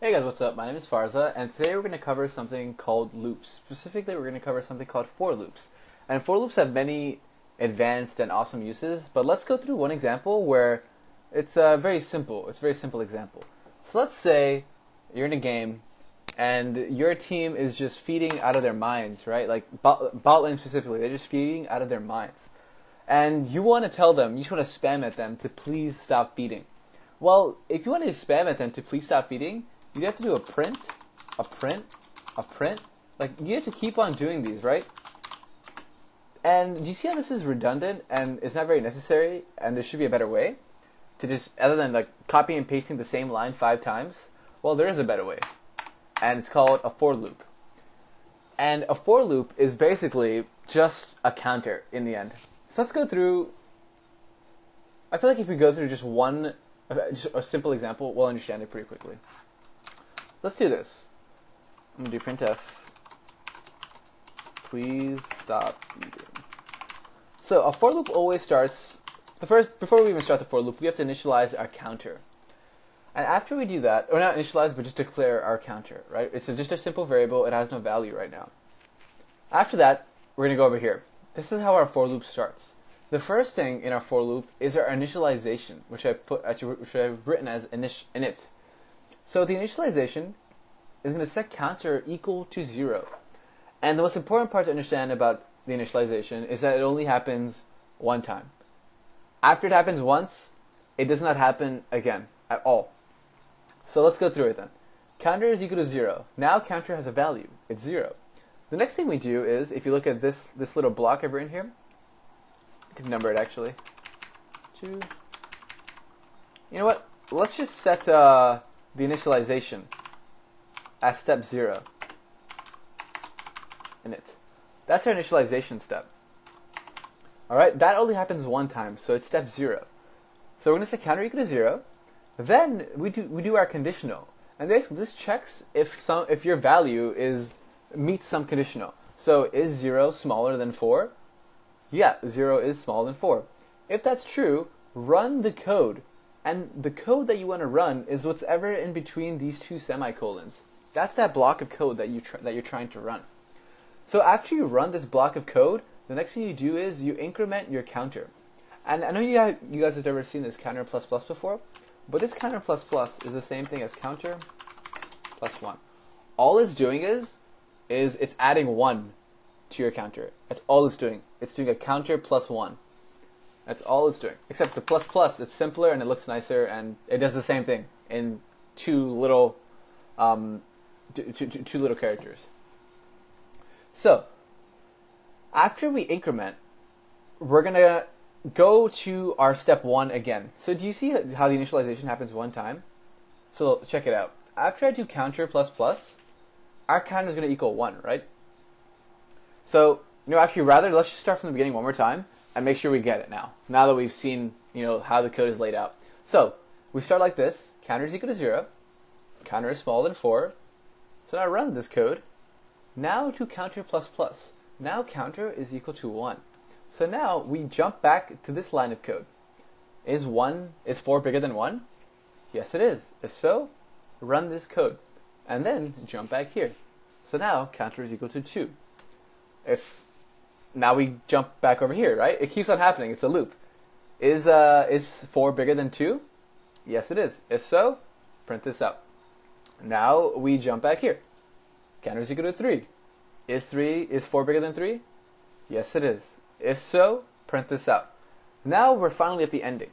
Hey guys, what's up? My name is Farza, and today we're going to cover something called loops. Specifically, we're going to cover something called for loops. And for loops have many advanced and awesome uses, but let's go through one example where it's uh, very simple. It's a very simple example. So let's say you're in a game and your team is just feeding out of their minds, right? Like bot, bot lane specifically, they're just feeding out of their minds. And you want to tell them, you just want to spam at them to please stop feeding. Well, if you want to spam at them to please stop feeding, you have to do a print, a print, a print. Like you have to keep on doing these, right? And do you see how this is redundant and it's not very necessary and there should be a better way to just other than like copying and pasting the same line five times? Well, there is a better way. And it's called a for loop. And a for loop is basically just a counter in the end. So let's go through I feel like if we go through just one uh, just a simple example, we'll understand it pretty quickly. Let's do this. I'm gonna do printf. Please stop eating. So a for loop always starts the first before we even start the for loop, we have to initialize our counter. And after we do that, or not initialize, but just declare our counter, right? It's just a simple variable. It has no value right now. After that, we're gonna go over here. This is how our for loop starts. The first thing in our for loop is our initialization, which I put, which I've written as init. So the initialization is going to set counter equal to zero. And the most important part to understand about the initialization is that it only happens one time. After it happens once, it does not happen again at all. So let's go through it then. Counter is equal to zero. Now counter has a value. It's zero. The next thing we do is, if you look at this this little block I've written here, I can number it actually. Two. You know what? Let's just set uh, the initialization as step zero in it. That's our initialization step. Alright, that only happens one time, so it's step zero. So we're going to set counter equal to zero. Then we do we do our conditional, and this this checks if some if your value is meets some conditional. So is zero smaller than four? Yeah, zero is smaller than four. If that's true, run the code and the code that you want to run is what's ever in between these two semicolons. That's that block of code that you that you're trying to run. So after you run this block of code, the next thing you do is you increment your counter. And I know you have, you guys have never seen this counter plus plus before, but this counter plus plus is the same thing as counter plus one. All it's doing is is it's adding one to your counter. That's all it's doing. It's doing a counter plus one. That's all it's doing. Except the plus plus, it's simpler and it looks nicer and it does the same thing in two little, um, two, two, two little characters. So, after we increment, we're gonna go to our step one again. So do you see how the initialization happens one time? So check it out. After I do counter plus plus, our counter is gonna equal one, right? So, you know, actually rather, let's just start from the beginning one more time and make sure we get it now. Now that we've seen, you know, how the code is laid out. So we start like this: counter is equal to zero, counter is smaller than four. So now run this code. Now to counter plus plus. Now counter is equal to one. So now we jump back to this line of code. Is one is four bigger than one? Yes, it is. If so, run this code, and then jump back here. So now counter is equal to two. If now we jump back over here, right? It keeps on happening. It's a loop. Is uh is four bigger than two? Yes, it is. If so, print this out. Now we jump back here. Counter is equal to three. Is three is four bigger than three? Yes, it is. If so, print this out. Now we're finally at the ending.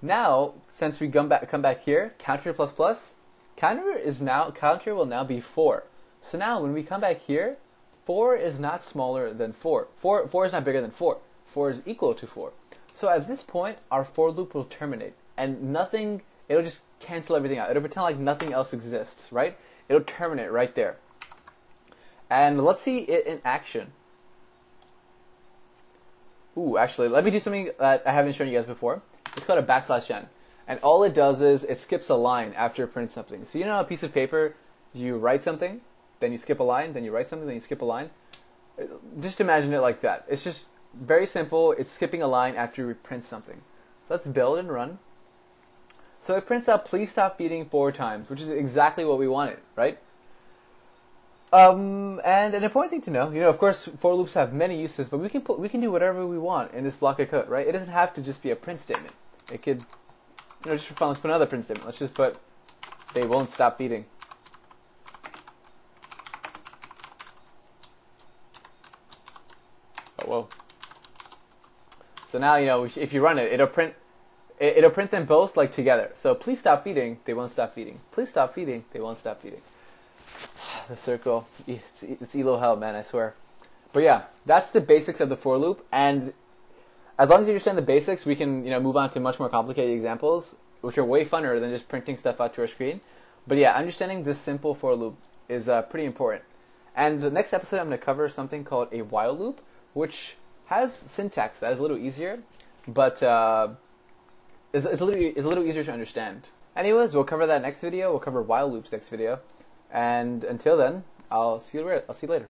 Now, since we come back come back here, counter plus plus, counter is now counter will now be four. So now when we come back here, 4 is not smaller than 4. 4, 4 is not bigger than 4. 4 is equal to 4. So at this point, our for loop will terminate. And nothing, it'll just cancel everything out. It'll pretend like nothing else exists, right? It'll terminate right there. And let's see it in action. Ooh, actually, let me do something that I haven't shown you guys before. It's called a backslash n. And all it does is it skips a line after it prints something. So you know a piece of paper, you write something, then you skip a line, then you write something, then you skip a line. Just imagine it like that. It's just very simple. It's skipping a line after you print something. Let's build and run. So it prints out please stop feeding four times, which is exactly what we wanted, right? Um, and an important thing to know, you know, of course, for loops have many uses, but we can put we can do whatever we want in this block of code, right? It doesn't have to just be a print statement. It could, you know, just for fun, let's put another print statement. Let's just put they won't stop feeding. Whoa. So now you know if you run it, it'll print it'll print them both like together. So please stop feeding, they won't stop feeding. Please stop feeding, they won't stop feeding. the circle, it's, it's elo hell, man, I swear. But yeah, that's the basics of the for loop, and as long as you understand the basics, we can you know move on to much more complicated examples, which are way funner than just printing stuff out to our screen. But yeah, understanding this simple for loop is uh, pretty important. And the next episode, I'm going to cover something called a while loop, which has syntax that is a little easier, but uh, is, is, a little, is a little easier to understand. Anyways, we'll cover that next video. We'll cover while loops next video. And until then, I'll see you, I'll see you later.